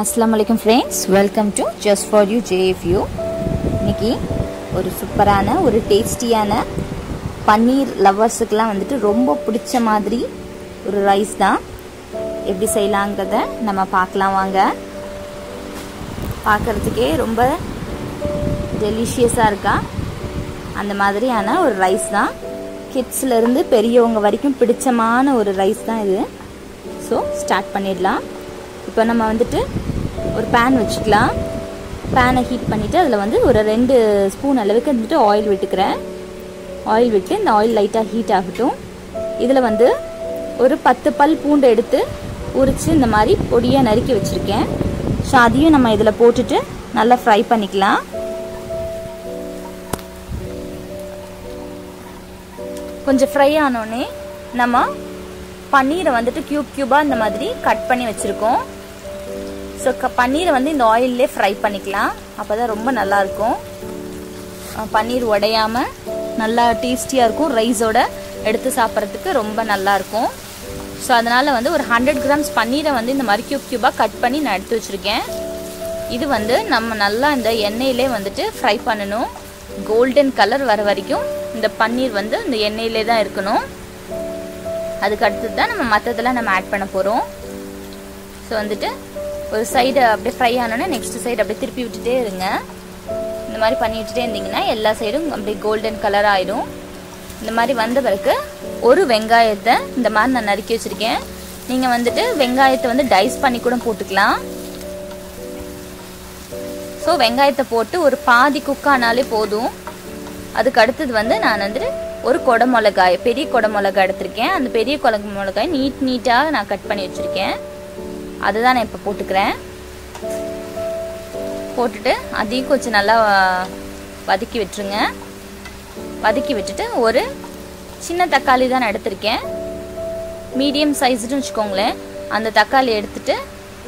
அஸ்லாம் வலைக்கம் friends welcome to just for you JFU இன்னைக்கு ஒரு சூப்பரான ஒரு டேஸ்டியான பன்னீர் லவ்வர்ஸுக்கெலாம் வந்துட்டு ரொம்ப பிடிச்ச மாதிரி ஒரு ரைஸ் தான். எப்படி செய்யலாங்கிறத நம்ம பார்க்கலாம் வாங்க. பார்க்குறதுக்கே ரொம்ப டெலிஷியஸாக இருக்கா? அந்த மாதிரியான ஒரு ரைஸ் தான். கிட்ஸ்லேருந்து பெரியவங்க வரைக்கும் பிடிச்சமான ஒரு ரைஸ் தான் இது. ஸோ ஸ்டார்ட் பண்ணிடலாம். இப்போ நம்ம வந்துட்டு ஒரு பேன் வச்சுக்கலாம். பேனை ஹீட் பண்ணிவிட்டு அதில் வந்து ஒரு ரெண்டு ஸ்பூன் அளவுக்கு வந்துட்டு ஆயில் விட்டுக்கிறேன். ஆயில் விட்டு இந்த ஆயில் லைட்டாக ஹீட் ஆகட்டும். இதில் வந்து ஒரு பத்து பல் பூண்டு எடுத்து உரித்து இந்த மாதிரி பொடியாக நறுக்கி வச்சுருக்கேன். ஸோ அதையும் நம்ம இதில் போட்டுட்டு நல்லா ஃப்ரை பண்ணிக்கலாம். கொஞ்சம் ஃப்ரை ஆனோடனே நம்ம பன்னீரை வந்துட்டு க்யூப் க்யூபாக இந்த மாதிரி கட் பண்ணி வச்சுருக்கோம். ஸோ க பன்னீரை வந்து இந்த ஆயிலே ஃப்ரை பண்ணிக்கலாம். அப்போ தான் ரொம்ப நல்லாயிருக்கும். பன்னீர் உடையாமல் நல்லா டேஸ்டியாக இருக்கும். ரைஸோட எடுத்து சாப்பிட்றதுக்கு ரொம்ப நல்லாயிருக்கும். ஸோ அதனால் வந்து ஒரு ஹண்ட்ரட் கிராம்ஸ் பன்னீரை வந்து இந்த மாதிரி க்யூப் க்யூபாக கட் பண்ணி நான் எடுத்து வச்சுருக்கேன். இது வந்து நம்ம நல்லா இந்த எண்ணெயிலே வந்துட்டு ஃப்ரை பண்ணணும். கோல்டன் கலர் வர வரைக்கும் இந்த பன்னீர் வந்து இந்த எண்ணெயிலே தான் இருக்கணும். அதுக்கு அடுத்தது தான் நம்ம மற்றதெல்லாம் நம்ம ஆட் பண்ண போகிறோம் ஸோ வந்துட்டு ஒரு சைடு அப்படியே ஃப்ரை ஆனோன்னா நெக்ஸ்ட் சைடு அப்படியே திருப்பி விட்டுட்டே இருங்க. இந்த மாதிரி பண்ணி விட்டுட்டே இருந்தீங்கன்னா எல்லா சைடும் அப்படியே கோல்டன் கலர் ஆயிடும். இந்த மாதிரி வந்த பிறகு ஒரு வெங்காயத்தை இந்த மாதிரி நான் நறுக்கி வச்சுருக்கேன். நீங்கள் வந்துட்டு வெங்காயத்தை வந்து டைஸ் பண்ணி கூட போட்டுக்கலாம். ஸோ வெங்காயத்தை போட்டு ஒரு பாதி குக் ஆனாலே போதும். அதுக்கு அடுத்தது வந்து நான் வந்துட்டு ஒரு கொடை மிளகாய் பெரிய கொடை மிளகாய் எடுத்திருக்கேன். அந்த பெரிய கொடை மிளகாய் நீட் நீட்டாக நான் கட் பண்ணி வச்சுருக்கேன். அதுதான் நான் இப்போ போட்டுக்கிறேன். போட்டுட்டு அதையும் கொஞ்சம் நல்லா வதக்கி விட்டுருங்க. வதக்கி விட்டுட்டு ஒரு சின்ன தக்காளி தான் நான் எடுத்திருக்கேன். மீடியம் சைஸ்னு வச்சுக்கோங்களேன். அந்த தக்காளி எடுத்துட்டு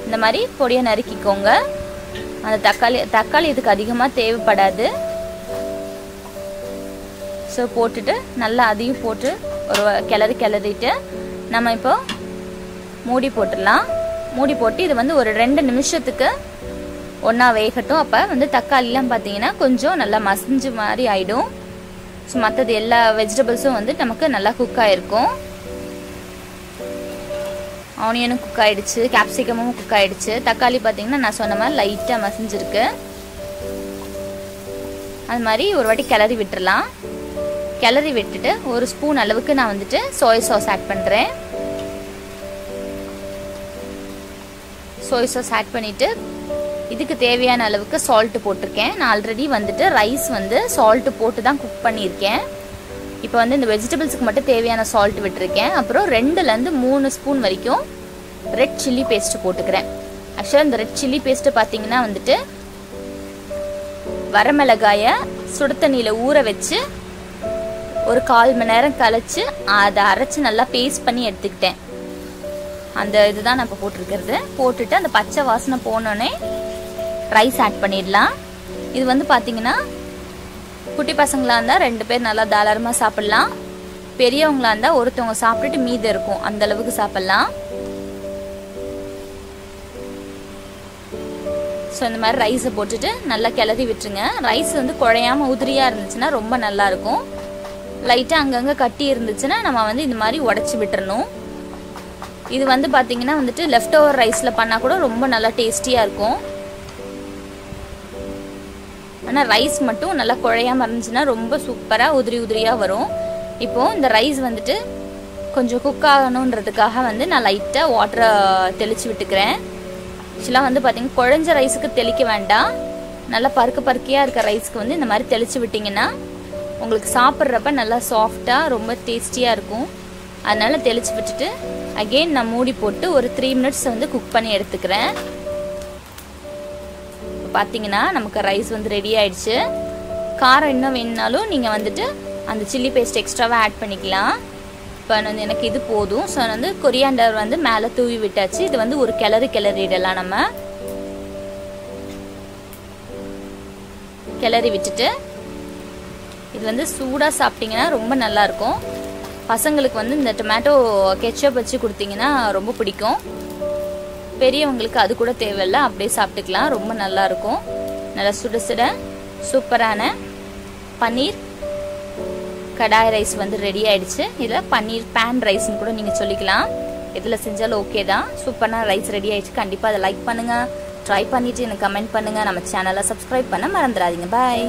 இந்த மாதிரி பொடியை நறுக்கிக்கோங்க. அந்த தக்காளி தக்காளி இதுக்கு அதிகமாக தேவைப்படாது. ஸோ போட்டுட்டு நல்லா அதையும் போட்டு ஒரு கிளறி கிளறிட்டு நம்ம இப்போ மூடி போட்டுடலாம். மூடி போட்டு இது வந்து ஒரு ரெண்டு நிமிஷத்துக்கு ஒன்றா வேகட்டும். அப்போ வந்து தக்காளிலாம் பார்த்தீங்கன்னா கொஞ்சம் நல்லா மசிஞ்சு மாதிரி ஆகிடும் ஸோ மற்றது எல்லா வெஜிடபிள்ஸும் வந்து நமக்கு நல்லா குக் ஆகிருக்கும் ஆனியனும் குக் ஆகிடுச்சு கேப்சிகமும் குக் ஆகிடுச்சு தக்காளி பார்த்தீங்கன்னா நான் சொன்ன மாதிரி லைட்டாக மசிஞ்சிருக்கு. அது மாதிரி ஒரு வாட்டி கிளறி விட்டுறலாம். கிளறி விட்டுட்டு ஒரு ஸ்பூன் அளவுக்கு நான் வந்துட்டு சோயா சாஸ் ஆட் பண்ணுறேன் சோய் சாஸ் ஆட் பண்ணிவிட்டு இதுக்கு தேவையான அளவுக்கு சால்ட்டு போட்டிருக்கேன். நான் ஆல்ரெடி வந்துட்டு ரைஸ் வந்து சால்ட்டு போட்டு தான் குக் பண்ணியிருக்கேன். இப்போ வந்து இந்த வெஜிடபிள்ஸுக்கு மட்டும் தேவையான சால்ட் விட்டுருக்கேன். அப்புறம் ரெண்டுலேருந்து மூணு ஸ்பூன் வரைக்கும் ரெட் சில்லி பேஸ்ட்டு போட்டுக்கிறேன். ஆக்சுவலாக இந்த ரெட் சில்லி பேஸ்ட்டு பார்த்தீங்கன்னா வந்துட்டு வரமிளகாயை சுடு தண்ணியில் ஊற வச்சு ஒரு கால் மணி நேரம் கழிச்சு அதை அரைச்சி நல்லா பேஸ்ட் பண்ணி எடுத்துக்கிட்டேன். அந்த இதுதான் நான் இப்போ போட்டிருக்கிறது. போட்டுட்டு அந்த பச்சை வாசனை போனோடனே ரைஸ் ஆட் பண்ணிடலாம். இது வந்து பார்த்தீங்கன்னா குட்டி பசங்களாக இருந்தால் ரெண்டு பேர் நல்லா தாராளமாக சாப்பிட்லாம். பெரியவங்களா இருந்தால் ஒருத்தவங்க சாப்பிட்டுட்டு மீதம் இருக்கும். அந்த அளவுக்கு சாப்பிட்லாம். ஸோ இந்த மாதிரி ரைஸை போட்டுட்டு நல்லா கிளறி விட்டுருங்க. ரைஸ் வந்து குழையாமல் உதிரியாக இருந்துச்சுன்னா ரொம்ப நல்லாயிருக்கும் லைட்டாக அங்கங்கே கட்டி இருந்துச்சுன்னா நம்ம வந்து இந்த மாதிரி உடச்சி விட்டுறணும். இது வந்து பார்த்தீங்கன்னா வந்துட்டு லெஃப்ட் ஓவர் ரைஸில் பண்ணால் கூட ரொம்ப நல்லா டேஸ்டியாக இருக்கும். ஆனால் ரைஸ் மட்டும் நல்லா குழையாமல் இருந்துச்சுன்னா ரொம்ப சூப்பராக உதிரி உதிரியாக வரும். இப்போது இந்த ரைஸ் வந்துட்டு கொஞ்சம் குக் ஆகணுன்றதுக்காக வந்து நான் லைட்டாக வாட்டரை தெளித்து விட்டுக்கிறேன். ஆக்சுவலாக வந்து பார்த்தீங்கன்னா குழஞ்ச ரைஸுக்கு தெளிக்க வேண்டாம். நல்லா பருக்க பருக்கையாக இருக்க ரைஸ்க்கு வந்து இந்த மாதிரி தெளித்து விட்டிங்கன்னா உங்களுக்கு சாப்பிட்றப்ப நல்லா சாஃப்டாக ரொம்ப டேஸ்டியாக இருக்கும். அதனால் தெளித்து விட்டுட்டு அகெயின் நான் மூடி போட்டு ஒரு த்ரீ மினிட்ஸ் வந்து குக் பண்ணி எடுத்துக்கிறேன். பார்த்தீங்கன்னா நமக்கு ரைஸ் வந்து ரெடி ஆயிடுச்சு. காரம் இன்னும் வேணுனாலும் நீங்கள் வந்துட்டு அந்த சில்லி பேஸ்ட் எக்ஸ்ட்ராவாக ஆட் பண்ணிக்கலாம். இப்போ வந்து எனக்கு இது போதும். ஸோ வந்து கொரியாண்டர் வந்து மேலே தூவி விட்டாச்சு. இது வந்து ஒரு கிளறு கிளறிடலாம் நம்ம. கிளறி விட்டுட்டு இது வந்து சூடாக சாப்பிட்டீங்கன்னா ரொம்ப நல்லாயிருக்கும் பசங்களுக்கு வந்து இந்த டொமேட்டோ கெச்சப் வச்சு கொடுத்தீங்கன்னா ரொம்ப பிடிக்கும். பெரியவங்களுக்கு அது கூட தேவையில்ல அப்படியே சாப்பிட்டுக்கலாம். ரொம்ப நல்லா இருக்கும். நல்லா சுட சுட சூப்பரான பன்னீர். கடாய் ரைஸ் வந்து ரெடி ஆயிடுச்சு. இதில் பன்னீர் பேன் ரைஸ்னு கூட நீங்கள் சொல்லிக்கலாம். இதில் செஞ்சாலும் ஓகே தான். சூப்பரான ரைஸ் ரெடி ஆயிடுச்சு. கண்டிப்பாக அதை லைக் பண்ணுங்கள் ட்ரை பண்ணிவிட்டு எனக்கு கமெண்ட் பண்ணுங்கள் நம்ம சேனலை சப்ஸ்கிரைப் பண்ண மறந்துடாதீங்க. பாய்